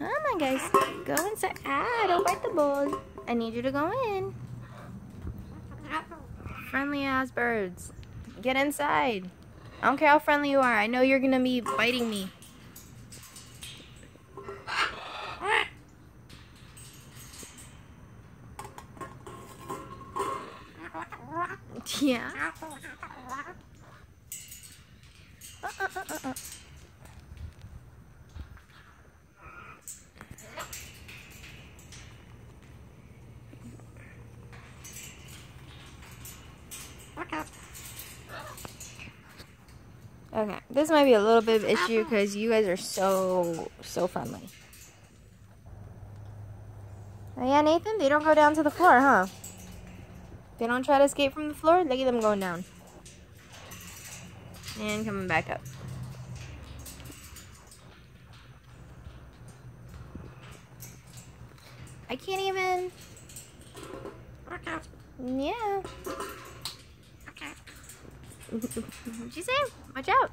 Come on, guys. Go inside. Ah, don't bite the bowl. I need you to go in. Friendly ass birds. Get inside. I don't care how friendly you are. I know you're going to be biting me. Yeah. Uh, uh, uh, Okay, this might be a little bit of issue because you guys are so, so friendly. Oh yeah, Nathan, they don't go down to the floor, huh? They don't try to escape from the floor. Look at them going down. And coming back up. I can't even... Yeah. What'd you say? Watch out.